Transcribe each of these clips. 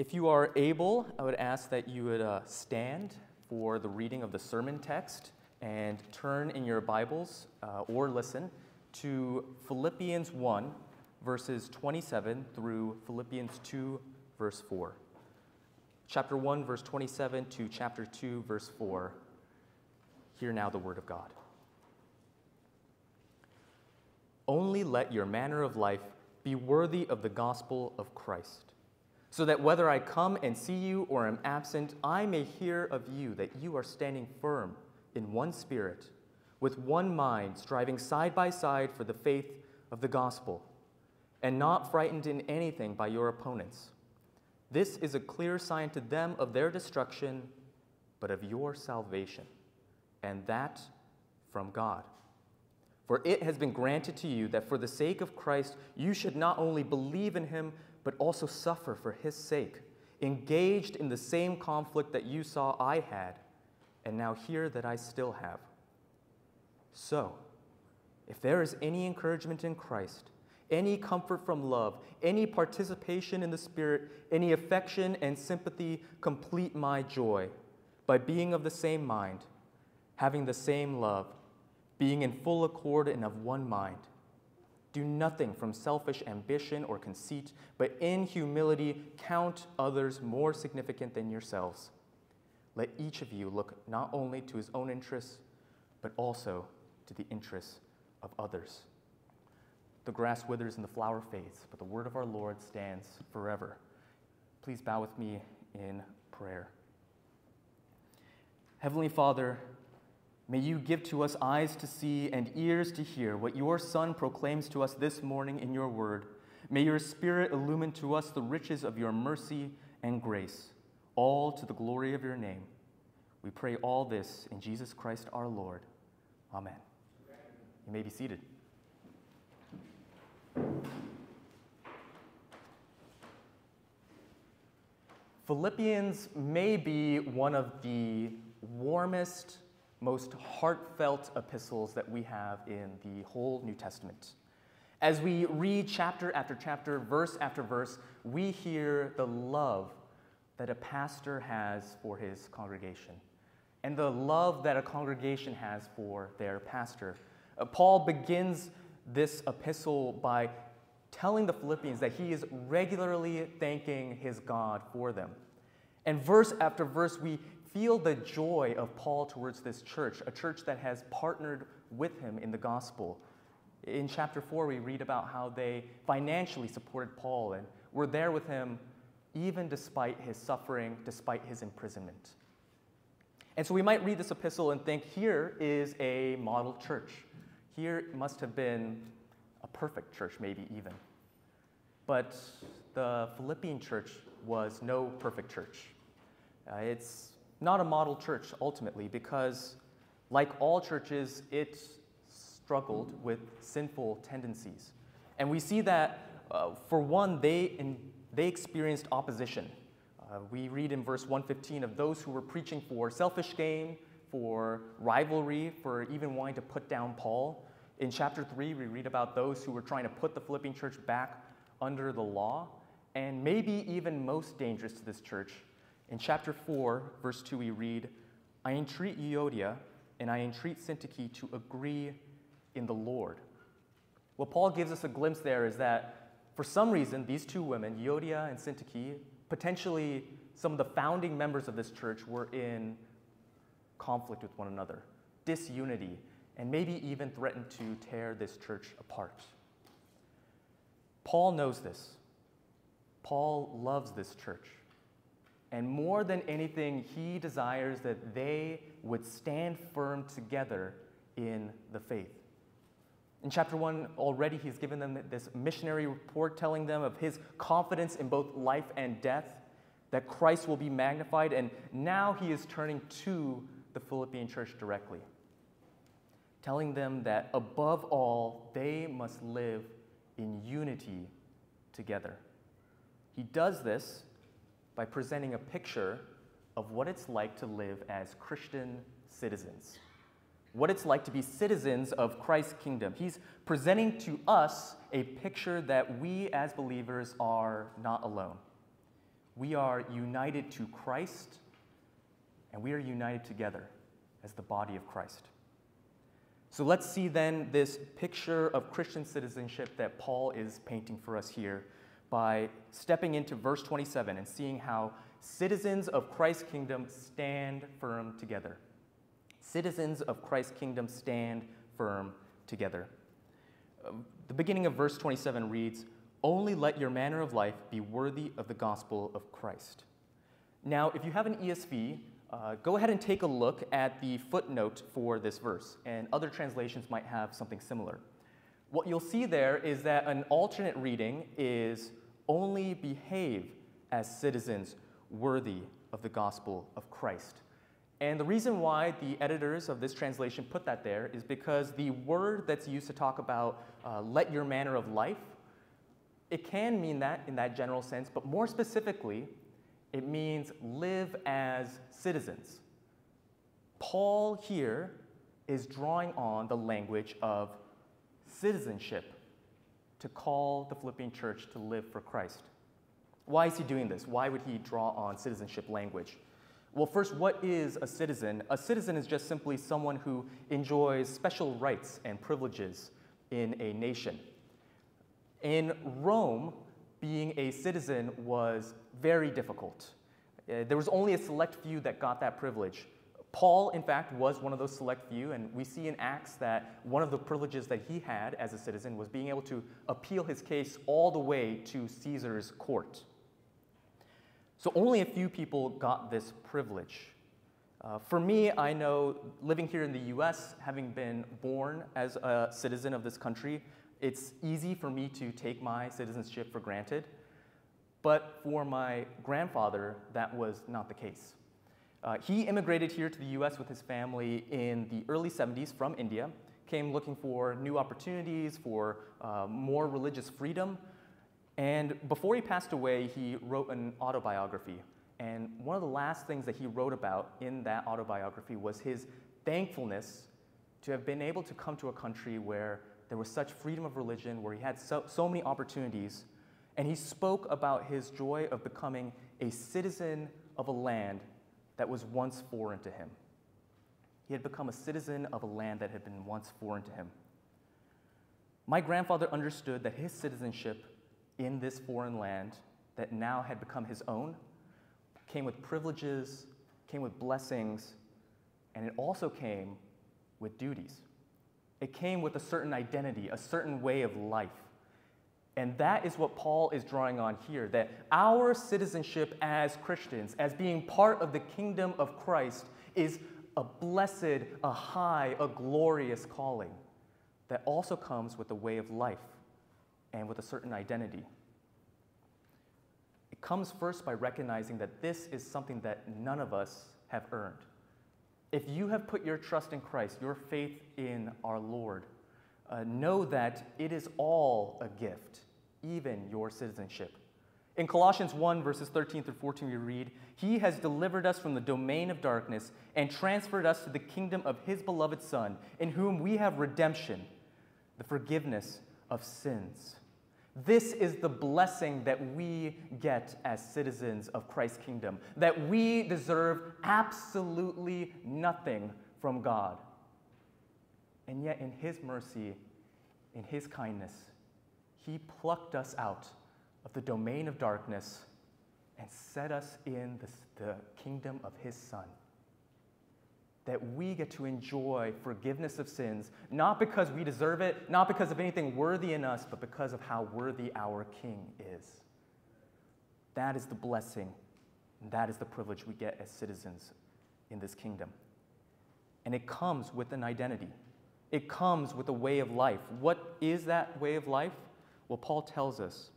If you are able, I would ask that you would uh, stand for the reading of the sermon text and turn in your Bibles uh, or listen to Philippians 1, verses 27 through Philippians 2, verse 4. Chapter 1, verse 27 to chapter 2, verse 4. Hear now the word of God. Only let your manner of life be worthy of the gospel of Christ, so that whether I come and see you or am absent, I may hear of you that you are standing firm in one spirit, with one mind, striving side by side for the faith of the gospel, and not frightened in anything by your opponents. This is a clear sign to them of their destruction, but of your salvation, and that from God. For it has been granted to you that for the sake of Christ you should not only believe in him, but also suffer for his sake, engaged in the same conflict that you saw I had, and now hear that I still have. So, if there is any encouragement in Christ, any comfort from love, any participation in the Spirit, any affection and sympathy, complete my joy by being of the same mind, having the same love being in full accord and of one mind. Do nothing from selfish ambition or conceit, but in humility count others more significant than yourselves. Let each of you look not only to his own interests, but also to the interests of others. The grass withers and the flower fades, but the word of our Lord stands forever. Please bow with me in prayer. Heavenly Father, May you give to us eyes to see and ears to hear what your Son proclaims to us this morning in your word. May your Spirit illumine to us the riches of your mercy and grace, all to the glory of your name. We pray all this in Jesus Christ our Lord. Amen. You may be seated. Philippians may be one of the warmest most heartfelt epistles that we have in the whole New Testament. As we read chapter after chapter, verse after verse, we hear the love that a pastor has for his congregation and the love that a congregation has for their pastor. Uh, Paul begins this epistle by telling the Philippians that he is regularly thanking his God for them. And verse after verse, we feel the joy of Paul towards this church, a church that has partnered with him in the gospel. In chapter 4, we read about how they financially supported Paul and were there with him even despite his suffering, despite his imprisonment. And so we might read this epistle and think here is a model church. Here must have been a perfect church, maybe even. But the Philippian church was no perfect church. Uh, it's not a model church ultimately because, like all churches, it struggled with sinful tendencies. And we see that, uh, for one, they, in, they experienced opposition. Uh, we read in verse 115 of those who were preaching for selfish gain, for rivalry, for even wanting to put down Paul. In chapter 3, we read about those who were trying to put the Philippian church back under the law. And maybe even most dangerous to this church in chapter 4, verse 2, we read, I entreat Euodia and I entreat Syntyche to agree in the Lord. What Paul gives us a glimpse there is that for some reason, these two women, Euodia and Syntyche, potentially some of the founding members of this church, were in conflict with one another, disunity, and maybe even threatened to tear this church apart. Paul knows this. Paul loves this church. And more than anything, he desires that they would stand firm together in the faith. In chapter 1, already he's given them this missionary report telling them of his confidence in both life and death, that Christ will be magnified, and now he is turning to the Philippian church directly, telling them that above all, they must live in unity together. He does this by presenting a picture of what it's like to live as Christian citizens, what it's like to be citizens of Christ's kingdom. He's presenting to us a picture that we as believers are not alone. We are united to Christ, and we are united together as the body of Christ. So let's see then this picture of Christian citizenship that Paul is painting for us here by stepping into verse 27 and seeing how citizens of Christ's kingdom stand firm together. Citizens of Christ's kingdom stand firm together. Um, the beginning of verse 27 reads, Only let your manner of life be worthy of the gospel of Christ. Now, if you have an ESV, uh, go ahead and take a look at the footnote for this verse, and other translations might have something similar. What you'll see there is that an alternate reading is only behave as citizens worthy of the gospel of Christ. And the reason why the editors of this translation put that there is because the word that's used to talk about uh, let your manner of life, it can mean that in that general sense, but more specifically, it means live as citizens. Paul here is drawing on the language of citizenship to call the Philippian church to live for Christ. Why is he doing this? Why would he draw on citizenship language? Well, first, what is a citizen? A citizen is just simply someone who enjoys special rights and privileges in a nation. In Rome, being a citizen was very difficult. Uh, there was only a select few that got that privilege. Paul, in fact, was one of those select few, and we see in Acts that one of the privileges that he had as a citizen was being able to appeal his case all the way to Caesar's court. So only a few people got this privilege. Uh, for me, I know living here in the US, having been born as a citizen of this country, it's easy for me to take my citizenship for granted. But for my grandfather, that was not the case. Uh, he immigrated here to the US with his family in the early 70s from India, came looking for new opportunities, for uh, more religious freedom. And before he passed away, he wrote an autobiography. And one of the last things that he wrote about in that autobiography was his thankfulness to have been able to come to a country where there was such freedom of religion, where he had so, so many opportunities. And he spoke about his joy of becoming a citizen of a land that was once foreign to him. He had become a citizen of a land that had been once foreign to him. My grandfather understood that his citizenship in this foreign land that now had become his own came with privileges, came with blessings, and it also came with duties. It came with a certain identity, a certain way of life. And that is what Paul is drawing on here that our citizenship as Christians, as being part of the kingdom of Christ, is a blessed, a high, a glorious calling that also comes with a way of life and with a certain identity. It comes first by recognizing that this is something that none of us have earned. If you have put your trust in Christ, your faith in our Lord, uh, know that it is all a gift, even your citizenship. In Colossians 1, verses 13 through 14, we read, He has delivered us from the domain of darkness and transferred us to the kingdom of His beloved Son, in whom we have redemption, the forgiveness of sins. This is the blessing that we get as citizens of Christ's kingdom, that we deserve absolutely nothing from God. And yet, in His mercy, in His kindness, He plucked us out of the domain of darkness and set us in the, the kingdom of His Son. That we get to enjoy forgiveness of sins, not because we deserve it, not because of anything worthy in us, but because of how worthy our King is. That is the blessing, and that is the privilege we get as citizens in this kingdom. And it comes with an identity. It comes with a way of life. What is that way of life? Well, Paul tells us.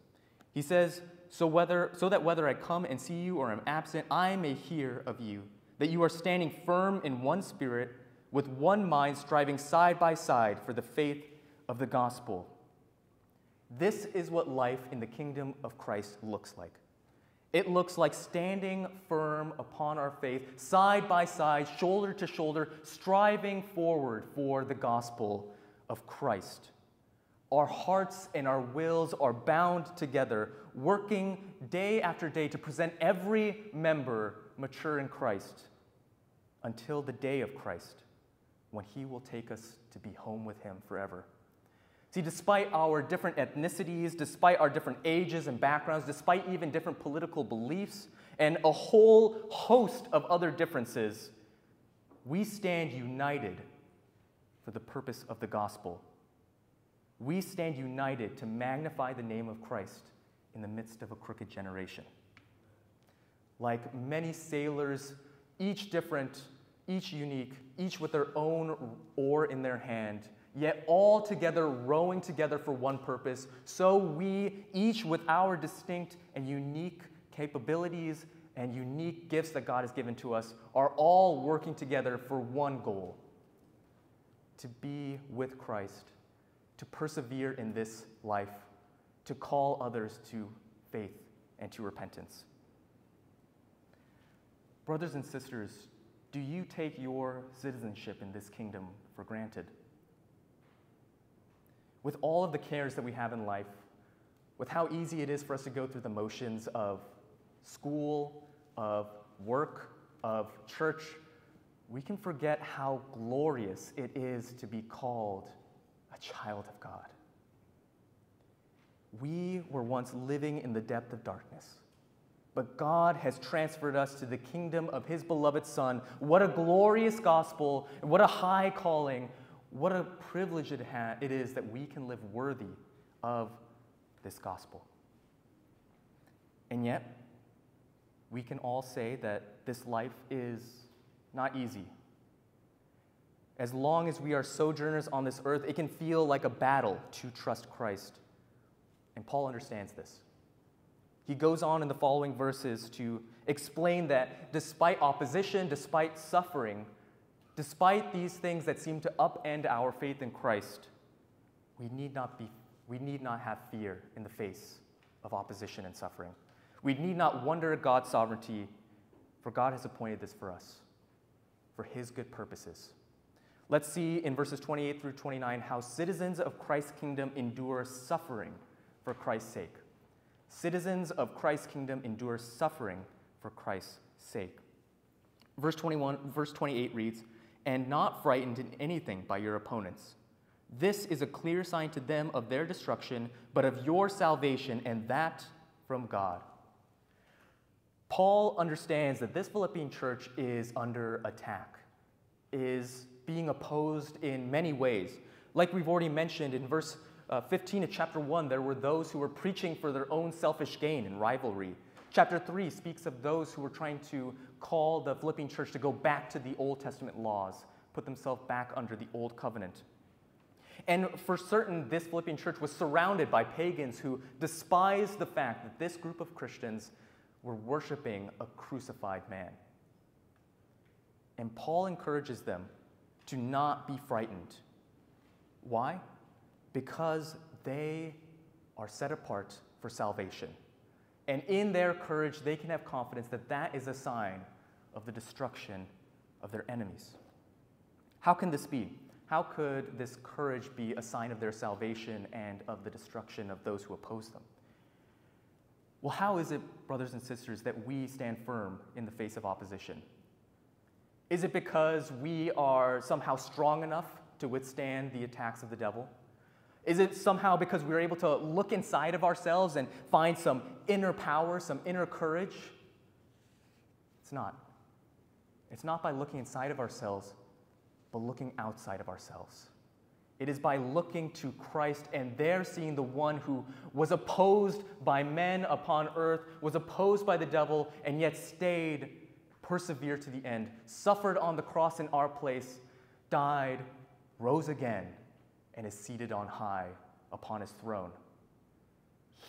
He says, so, whether, so that whether I come and see you or am absent, I may hear of you, that you are standing firm in one spirit, with one mind, striving side by side for the faith of the gospel. This is what life in the kingdom of Christ looks like. It looks like standing firm upon our faith, side by side, shoulder to shoulder, striving forward for the gospel of Christ. our hearts and our wills are bound together, working day after day to present every member mature in Christ until the day of Christ when he will take us to be home with him forever. See, despite our different ethnicities, despite our different ages and backgrounds, despite even different political beliefs, and a whole host of other differences, we stand united for the purpose of the gospel. We stand united to magnify the name of Christ in the midst of a crooked generation. Like many sailors, each different, each unique, each with their own oar in their hand, yet all together rowing together for one purpose, so we, each with our distinct and unique capabilities and unique gifts that God has given to us, are all working together for one goal to be with Christ, to persevere in this life, to call others to faith and to repentance. Brothers and sisters, do you take your citizenship in this kingdom for granted? With all of the cares that we have in life, with how easy it is for us to go through the motions of school, of work, of church, we can forget how glorious it is to be called a child of God. We were once living in the depth of darkness, but God has transferred us to the kingdom of His beloved Son. What a glorious gospel, and what a high calling, what a privilege it, ha- it is that we can live worthy of this gospel. And yet, we can all say that this life is not easy. As long as we are sojourners on this earth, it can feel like a battle to trust Christ. And Paul understands this. He goes on in the following verses to explain that despite opposition, despite suffering, despite these things that seem to upend our faith in Christ, we need not, be, we need not have fear in the face of opposition and suffering. We need not wonder at God's sovereignty, for God has appointed this for us, for His good purposes. Let's see in verses 28 through 29 how citizens of Christ's kingdom endure suffering for Christ's sake. Citizens of Christ's kingdom endure suffering for Christ's sake. Verse 21, verse 28 reads, "And not frightened in anything by your opponents. This is a clear sign to them of their destruction, but of your salvation, and that from God." Paul understands that this Philippian church is under attack, is being opposed in many ways. Like we've already mentioned in verse uh, 15 of chapter 1, there were those who were preaching for their own selfish gain and rivalry. Chapter 3 speaks of those who were trying to call the Philippian church to go back to the Old Testament laws, put themselves back under the Old Covenant. And for certain, this Philippian church was surrounded by pagans who despised the fact that this group of Christians were worshiping a crucified man. And Paul encourages them to not be frightened. Why? Because they are set apart for salvation. And in their courage, they can have confidence that that is a sign of the destruction of their enemies. How can this be? How could this courage be a sign of their salvation and of the destruction of those who oppose them? Well, how is it, brothers and sisters, that we stand firm in the face of opposition? Is it because we are somehow strong enough to withstand the attacks of the devil? Is it somehow because we're able to look inside of ourselves and find some inner power, some inner courage? It's not. It's not by looking inside of ourselves, but looking outside of ourselves. It is by looking to Christ and there seeing the one who was opposed by men upon earth, was opposed by the devil, and yet stayed, persevered to the end, suffered on the cross in our place, died, rose again, and is seated on high upon his throne.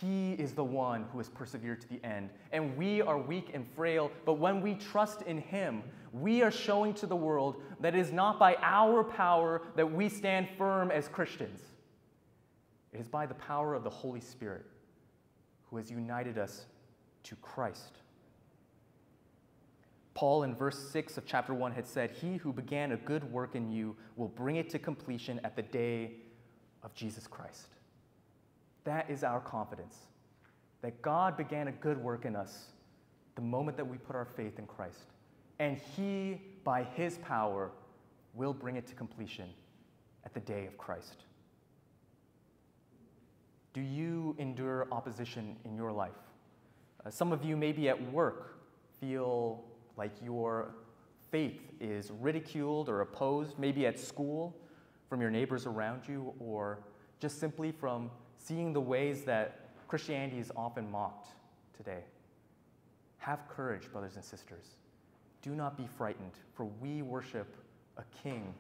He is the one who has persevered to the end. And we are weak and frail, but when we trust in Him, we are showing to the world that it is not by our power that we stand firm as Christians. It is by the power of the Holy Spirit who has united us to Christ. Paul, in verse 6 of chapter 1, had said, He who began a good work in you will bring it to completion at the day of Jesus Christ. That is our confidence that God began a good work in us the moment that we put our faith in Christ. And He, by His power, will bring it to completion at the day of Christ. Do you endure opposition in your life? Uh, some of you, maybe at work, feel like your faith is ridiculed or opposed, maybe at school from your neighbors around you, or just simply from seeing the ways that Christianity is often mocked today. Have courage, brothers and sisters. Do not be frightened, for we worship a king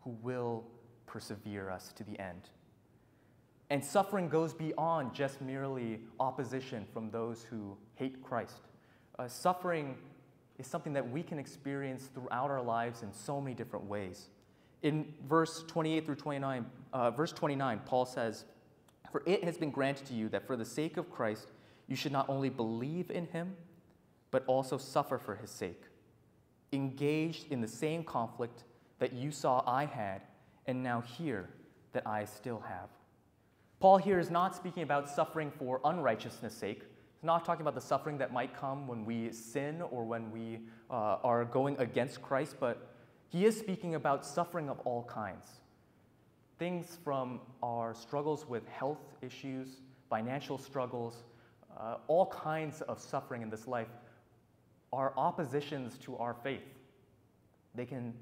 who will persevere us to the end. And suffering goes beyond just merely opposition from those who hate Christ. Uh, suffering is something that we can experience throughout our lives in so many different ways. In verse 28 through 29, uh, verse 29, Paul says, For it has been granted to you that for the sake of Christ, you should not only believe in him, but also suffer for his sake, engaged in the same conflict that you saw I had, and now hear that I still have. Paul here is not speaking about suffering for unrighteousness' sake. Not talking about the suffering that might come when we sin or when we uh, are going against Christ, but he is speaking about suffering of all kinds. Things from our struggles with health issues, financial struggles, uh, all kinds of suffering in this life are oppositions to our faith. They can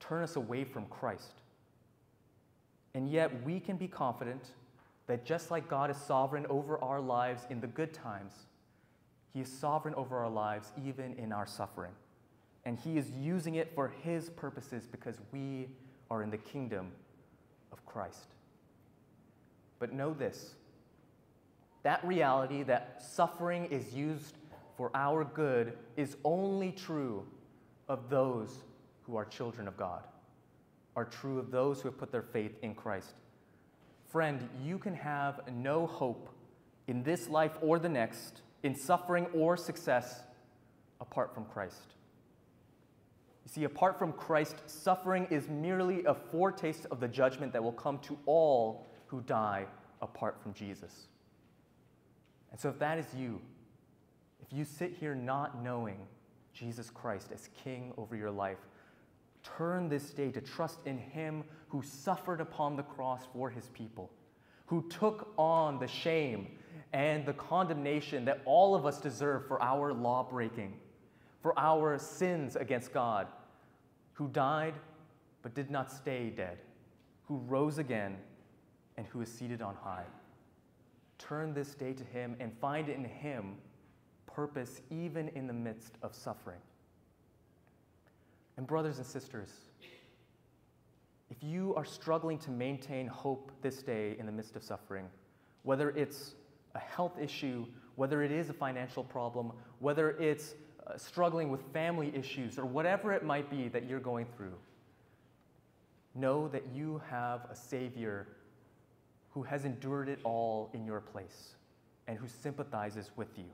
turn us away from Christ. And yet, we can be confident that just like God is sovereign over our lives in the good times, He is sovereign over our lives even in our suffering. And He is using it for His purposes because we are in the kingdom of Christ. But know this that reality that suffering is used for our good is only true of those who are children of God, are true of those who have put their faith in Christ. Friend, you can have no hope in this life or the next, in suffering or success, apart from Christ. You see, apart from Christ, suffering is merely a foretaste of the judgment that will come to all who die apart from Jesus. And so, if that is you, if you sit here not knowing Jesus Christ as King over your life, turn this day to trust in Him who suffered upon the cross for His people, who took on the shame and the condemnation that all of us deserve for our law breaking, for our sins against God, who died but did not stay dead, who rose again and who is seated on high. Turn this day to Him and find in Him purpose even in the midst of suffering. And, brothers and sisters, if you are struggling to maintain hope this day in the midst of suffering, whether it's a health issue, whether it is a financial problem, whether it's uh, struggling with family issues, or whatever it might be that you're going through, know that you have a Savior who has endured it all in your place and who sympathizes with you.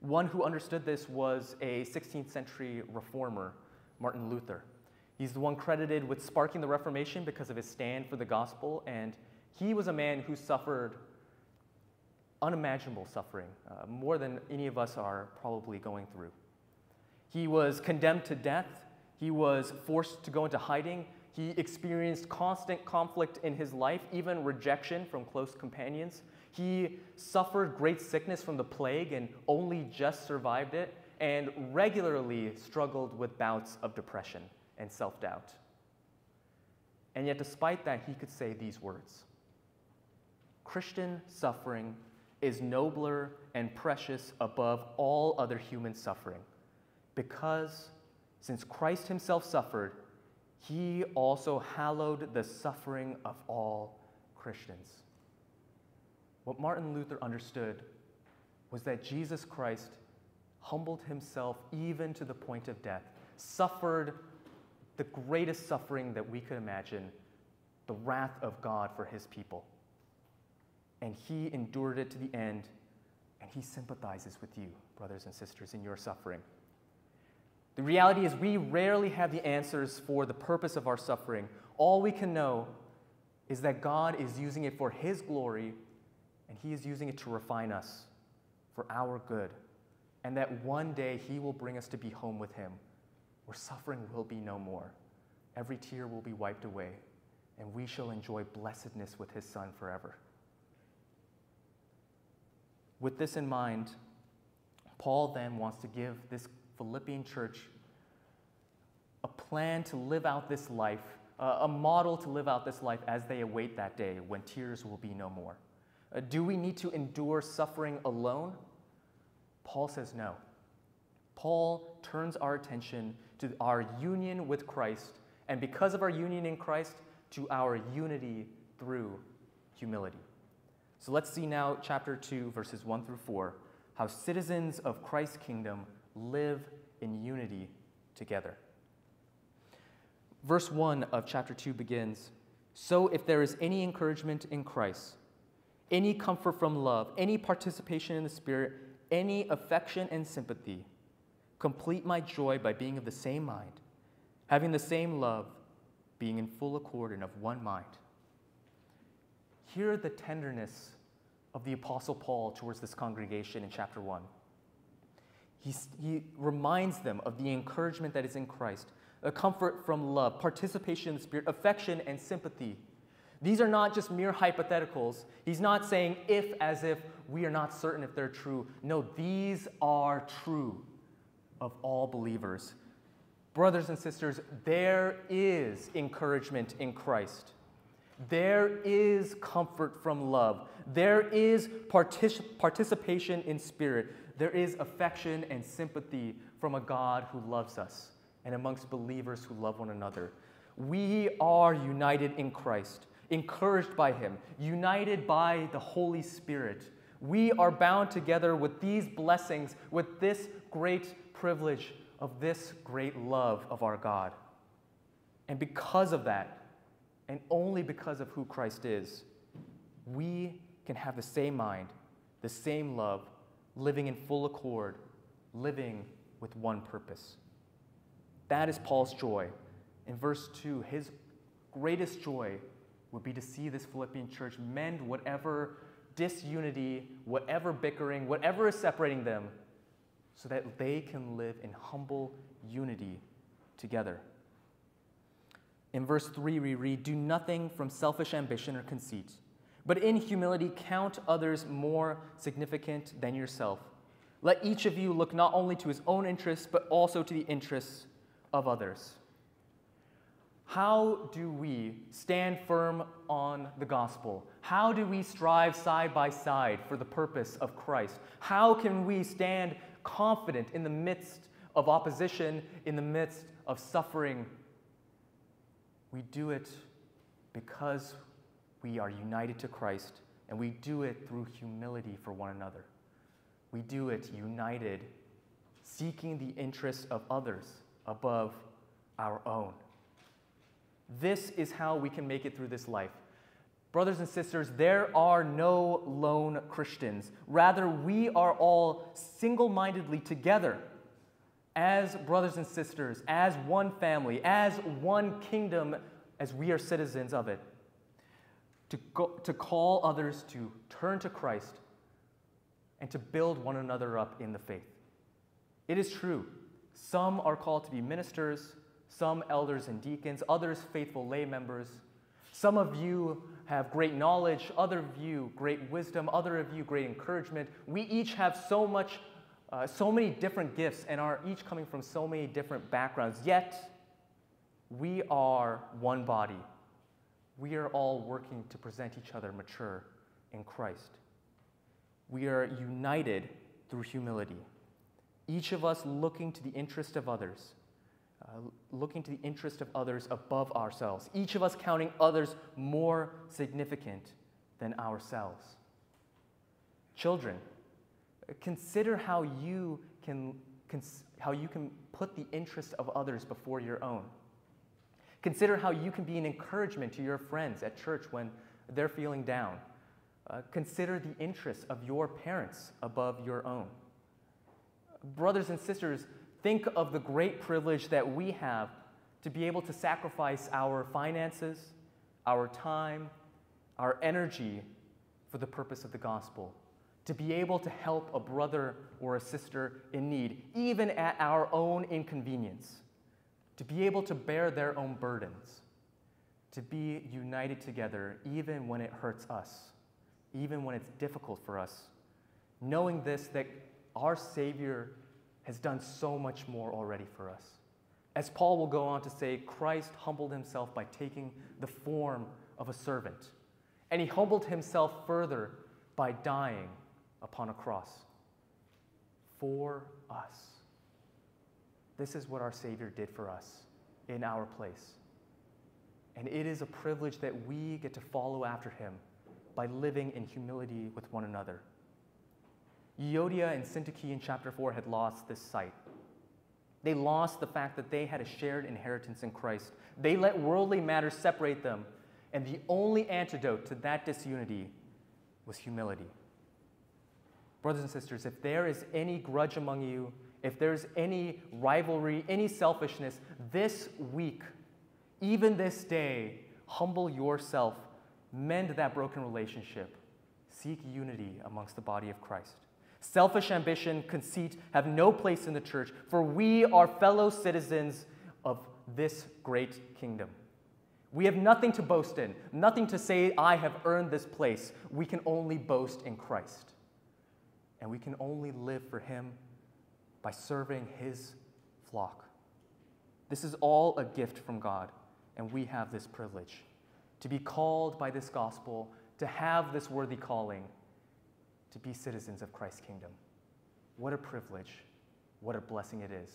One who understood this was a 16th century reformer, Martin Luther. He's the one credited with sparking the Reformation because of his stand for the gospel, and he was a man who suffered unimaginable suffering, uh, more than any of us are probably going through. He was condemned to death, he was forced to go into hiding, he experienced constant conflict in his life, even rejection from close companions. He suffered great sickness from the plague and only just survived it, and regularly struggled with bouts of depression and self doubt. And yet, despite that, he could say these words Christian suffering is nobler and precious above all other human suffering, because since Christ himself suffered, he also hallowed the suffering of all Christians. What Martin Luther understood was that Jesus Christ humbled himself even to the point of death, suffered the greatest suffering that we could imagine, the wrath of God for his people. And he endured it to the end, and he sympathizes with you, brothers and sisters, in your suffering. The reality is, we rarely have the answers for the purpose of our suffering. All we can know is that God is using it for his glory and He is using it to refine us for our good, and that one day He will bring us to be home with Him, where suffering will be no more. Every tear will be wiped away, and we shall enjoy blessedness with His Son forever. With this in mind, Paul then wants to give this Philippian church a plan to live out this life, uh, a model to live out this life as they await that day when tears will be no more. Uh, do we need to endure suffering alone? Paul says no. Paul turns our attention to our union with Christ, and because of our union in Christ, to our unity through humility. So let's see now, chapter 2, verses 1 through 4, how citizens of Christ's kingdom live in unity together. Verse 1 of chapter 2 begins So if there is any encouragement in Christ, any comfort from love, any participation in the Spirit, any affection and sympathy, complete my joy by being of the same mind, having the same love, being in full accord and of one mind. Hear the tenderness of the Apostle Paul towards this congregation in chapter 1. He, he reminds them of the encouragement that is in Christ, a comfort from love, participation in the Spirit, affection, and sympathy. These are not just mere hypotheticals. He's not saying if as if we are not certain if they're true. No, these are true of all believers. Brothers and sisters, there is encouragement in Christ. There is comfort from love. There is partic- participation in spirit. There is affection and sympathy from a God who loves us and amongst believers who love one another. We are united in Christ, encouraged by Him, united by the Holy Spirit. We are bound together with these blessings, with this great privilege of this great love of our God. And because of that, and only because of who Christ is, we can have the same mind, the same love, living in full accord, living with one purpose. That is Paul's joy. In verse 2, his greatest joy would be to see this Philippian church mend whatever disunity, whatever bickering, whatever is separating them, so that they can live in humble unity together. In verse 3, we read, Do nothing from selfish ambition or conceit, but in humility count others more significant than yourself. Let each of you look not only to his own interests, but also to the interests of others. How do we stand firm on the gospel? How do we strive side by side for the purpose of Christ? How can we stand confident in the midst of opposition, in the midst of suffering? We do it because we are united to Christ, and we do it through humility for one another. We do it united, seeking the interests of others above our own. This is how we can make it through this life. Brothers and sisters, there are no lone Christians. Rather, we are all single mindedly together as brothers and sisters, as one family, as one kingdom, as we are citizens of it, to, go, to call others to turn to Christ and to build one another up in the faith. It is true, some are called to be ministers, some elders and deacons, others faithful lay members. Some of you have great knowledge, other of you great wisdom, other of you great encouragement. We each have so much, uh, so many different gifts and are each coming from so many different backgrounds. Yet, we are one body. We are all working to present each other mature in Christ. We are united through humility, each of us looking to the interest of others uh, looking to the interest of others above ourselves, each of us counting others more significant than ourselves. Children, consider how you can, how you can put the interest of others before your own. Consider how you can be an encouragement to your friends at church when they're feeling down. Uh, consider the interests of your parents above your own. Brothers and sisters, Think of the great privilege that we have to be able to sacrifice our finances, our time, our energy for the purpose of the gospel, to be able to help a brother or a sister in need, even at our own inconvenience, to be able to bear their own burdens, to be united together even when it hurts us, even when it's difficult for us, knowing this that our Savior has done so much more already for us. As Paul will go on to say, Christ humbled himself by taking the form of a servant. And he humbled himself further by dying upon a cross for us. This is what our Savior did for us in our place. And it is a privilege that we get to follow after him by living in humility with one another. Euodia and Syntyche in chapter 4 had lost this sight. They lost the fact that they had a shared inheritance in Christ. They let worldly matters separate them, and the only antidote to that disunity was humility. Brothers and sisters, if there is any grudge among you, if there's any rivalry, any selfishness, this week, even this day, humble yourself, mend that broken relationship, seek unity amongst the body of Christ. Selfish ambition, conceit have no place in the church, for we are fellow citizens of this great kingdom. We have nothing to boast in, nothing to say, I have earned this place. We can only boast in Christ. And we can only live for Him by serving His flock. This is all a gift from God, and we have this privilege to be called by this gospel, to have this worthy calling to be citizens of Christ's kingdom. What a privilege, what a blessing it is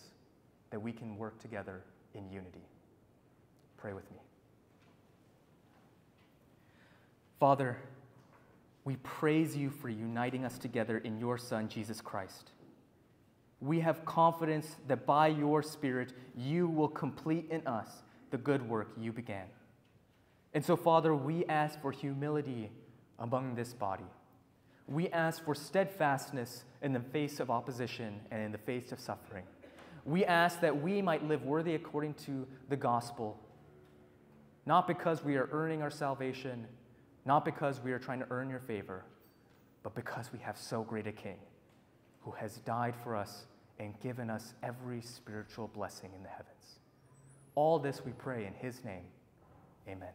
that we can work together in unity. Pray with me. Father, we praise you for uniting us together in your Son, Jesus Christ. We have confidence that by your Spirit, you will complete in us the good work you began. And so, Father, we ask for humility among this body. We ask for steadfastness in the face of opposition and in the face of suffering. We ask that we might live worthy according to the gospel, not because we are earning our salvation, not because we are trying to earn your favor, but because we have so great a King who has died for us and given us every spiritual blessing in the heavens. All this we pray in his name. Amen.